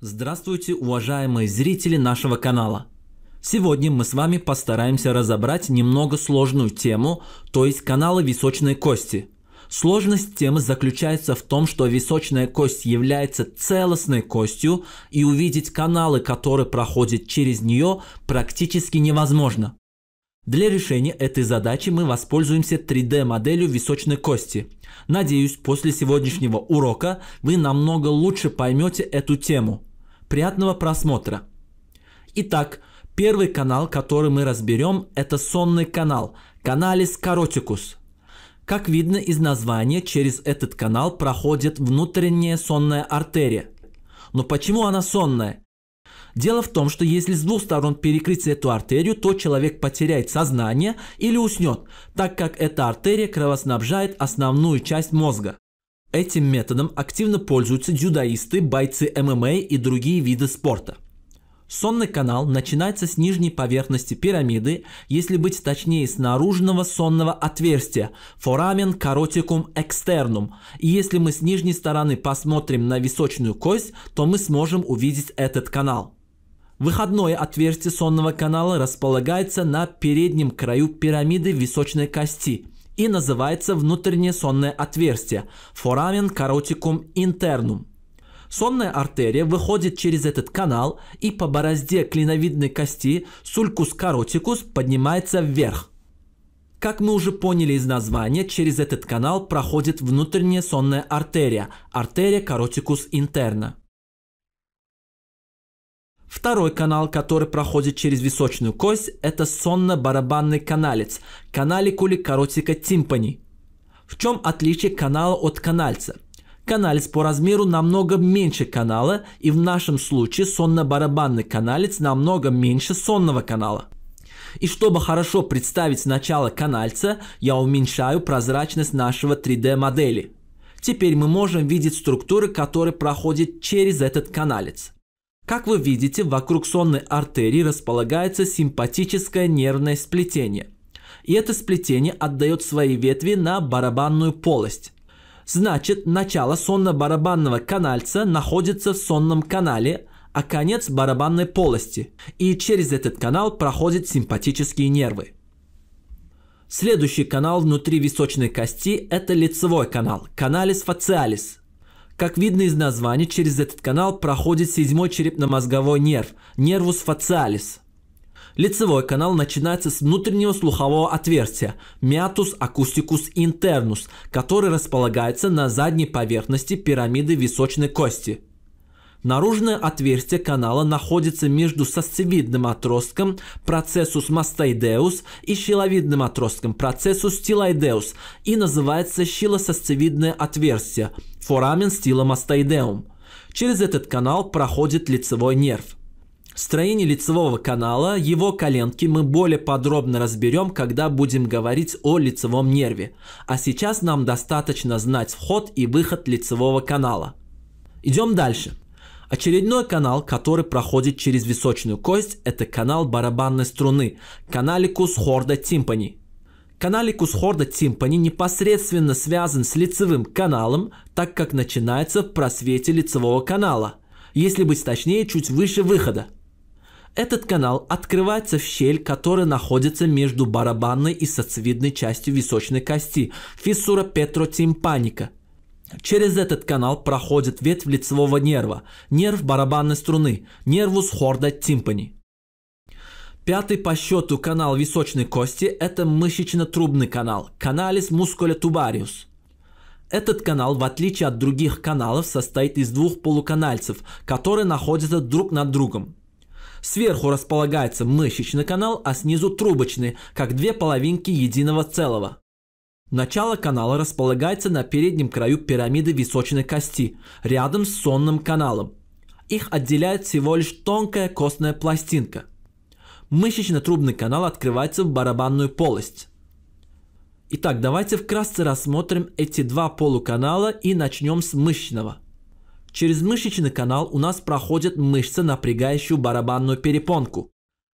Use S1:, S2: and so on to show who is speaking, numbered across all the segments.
S1: Здравствуйте, уважаемые зрители нашего канала. Сегодня мы с вами постараемся разобрать немного сложную тему, то есть каналы височной кости. Сложность темы заключается в том, что височная кость является целостной костью и увидеть каналы, которые проходят через нее, практически невозможно. Для решения этой задачи мы воспользуемся 3D-моделью височной кости. Надеюсь, после сегодняшнего урока вы намного лучше поймете эту тему. Приятного просмотра! Итак, первый канал, который мы разберем, это сонный канал, каналис каротикус. Как видно из названия, через этот канал проходит внутренняя сонная артерия. Но почему она сонная? Дело в том, что если с двух сторон перекрыть эту артерию, то человек потеряет сознание или уснет, так как эта артерия кровоснабжает основную часть мозга. Этим методом активно пользуются дзюдоисты, бойцы ММА и другие виды спорта. Сонный канал начинается с нижней поверхности пирамиды, если быть точнее с наружного сонного отверстия foramen caroticum externum. И если мы с нижней стороны посмотрим на височную кость, то мы сможем увидеть этот канал. Выходное отверстие сонного канала располагается на переднем краю пирамиды височной кости и называется внутреннее сонное отверстие foramen caroticum internum. Сонная артерия выходит через этот канал и по борозде клиновидной кости сулькус каротикус поднимается вверх. Как мы уже поняли из названия, через этот канал проходит внутренняя сонная артерия, артерия каротикус интерна. Второй канал, который проходит через височную кость, это сонно-барабанный каналец, каналикули каротика тимпани. В чем отличие канала от канальца? Каналец по размеру намного меньше канала, и в нашем случае сонно-барабанный каналец намного меньше сонного канала. И чтобы хорошо представить начало канальца, я уменьшаю прозрачность нашего 3D модели. Теперь мы можем видеть структуры, которые проходят через этот каналец. Как вы видите, вокруг сонной артерии располагается симпатическое нервное сплетение. И это сплетение отдает свои ветви на барабанную полость. Значит, начало сонно-барабанного канальца находится в сонном канале, а конец барабанной полости. И через этот канал проходят симпатические нервы. Следующий канал внутри височной кости – это лицевой канал – каналис фациалис – как видно из названия, через этот канал проходит седьмой черепно-мозговой нерв – нервус фациалис. Лицевой канал начинается с внутреннего слухового отверстия – meatus acousticus internus, который располагается на задней поверхности пирамиды височной кости – Наружное отверстие канала находится между сосцевидным отростком процессус мастоидеус и щеловидным отростком процессус стилоидеус и называется щелососцевидное отверстие форамен стиломастоидеум. Через этот канал проходит лицевой нерв. Строение лицевого канала, его коленки мы более подробно разберем, когда будем говорить о лицевом нерве. А сейчас нам достаточно знать вход и выход лицевого канала. Идем дальше. Очередной канал, который проходит через височную кость, это канал барабанной струны, каналикус хорда тимпани. Каналикус хорда тимпани непосредственно связан с лицевым каналом, так как начинается в просвете лицевого канала, если быть точнее, чуть выше выхода. Этот канал открывается в щель, которая находится между барабанной и соцвидной частью височной кости, фиссура петротимпаника – Через этот канал проходит ветвь лицевого нерва, нерв барабанной струны, нервус хорда тимпани. Пятый по счету канал височной кости – это мышечно-трубный канал, каналис musculotubarius. Этот канал, в отличие от других каналов, состоит из двух полуканальцев, которые находятся друг над другом. Сверху располагается мышечный канал, а снизу трубочный, как две половинки единого целого. Начало канала располагается на переднем краю пирамиды височной кости, рядом с сонным каналом. Их отделяет всего лишь тонкая костная пластинка. Мышечно-трубный канал открывается в барабанную полость. Итак, давайте вкратце рассмотрим эти два полуканала и начнем с мышечного. Через мышечный канал у нас проходит мышца, напрягающая барабанную перепонку.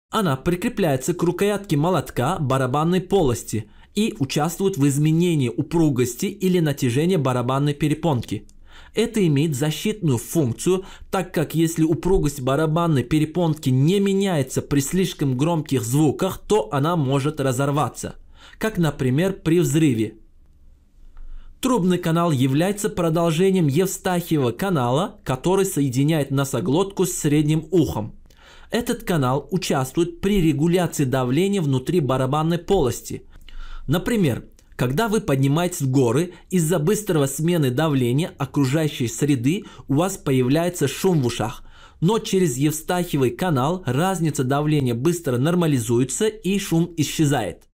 S1: Она прикрепляется к рукоятке молотка барабанной полости – и участвуют в изменении упругости или натяжения барабанной перепонки. Это имеет защитную функцию, так как если упругость барабанной перепонки не меняется при слишком громких звуках, то она может разорваться, как, например, при взрыве. Трубный канал является продолжением Евстахиева канала, который соединяет носоглотку с средним ухом. Этот канал участвует при регуляции давления внутри барабанной полости. Например, когда вы поднимаетесь в горы, из-за быстрого смены давления окружающей среды у вас появляется шум в ушах. Но через Евстахиевый канал разница давления быстро нормализуется и шум исчезает.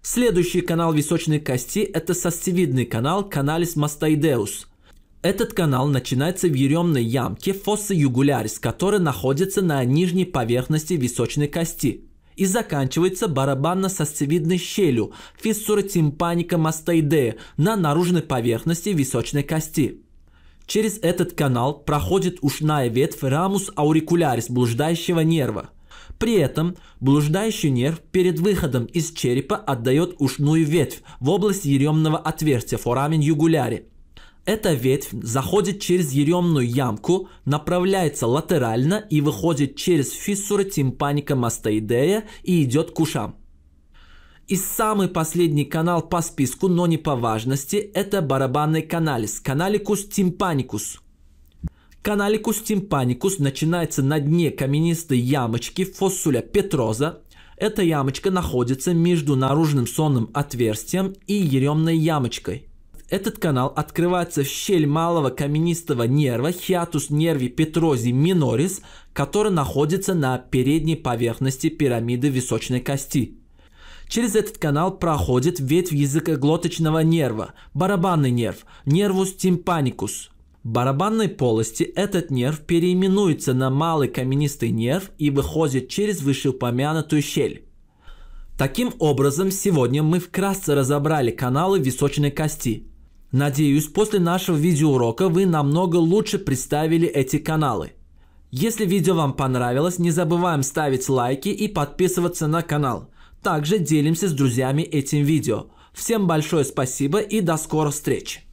S1: Следующий канал височной кости – это состевидный канал Каналис мастоидеус. Этот канал начинается в еремной ямке фосса югулярис, которая находится на нижней поверхности височной кости и заканчивается барабанно-сосцевидной щелью фиссура тимпаника мастоидея на наружной поверхности височной кости. Через этот канал проходит ушная ветвь рамус аурикулярис блуждающего нерва – при этом блуждающий нерв перед выходом из черепа отдает ушную ветвь в область еремного отверстия форамин югуляри. Эта ветвь заходит через еремную ямку, направляется латерально и выходит через фиссура тимпаника мастоидея и идет к ушам. И самый последний канал по списку, но не по важности, это барабанный каналис, каналикус тимпаникус – Каналикус тимпаникус начинается на дне каменистой ямочки фоссуля петроза. Эта ямочка находится между наружным сонным отверстием и еремной ямочкой. Этот канал открывается в щель малого каменистого нерва хиатус нерви петрози минорис, который находится на передней поверхности пирамиды височной кости. Через этот канал проходит ветвь языкоглоточного нерва, барабанный нерв, нервус тимпаникус – барабанной полости этот нерв переименуется на малый каменистый нерв и выходит через вышеупомянутую щель. Таким образом, сегодня мы вкратце разобрали каналы височной кости. Надеюсь, после нашего видеоурока вы намного лучше представили эти каналы. Если видео вам понравилось, не забываем ставить лайки и подписываться на канал. Также делимся с друзьями этим видео. Всем большое спасибо и до скорых встреч!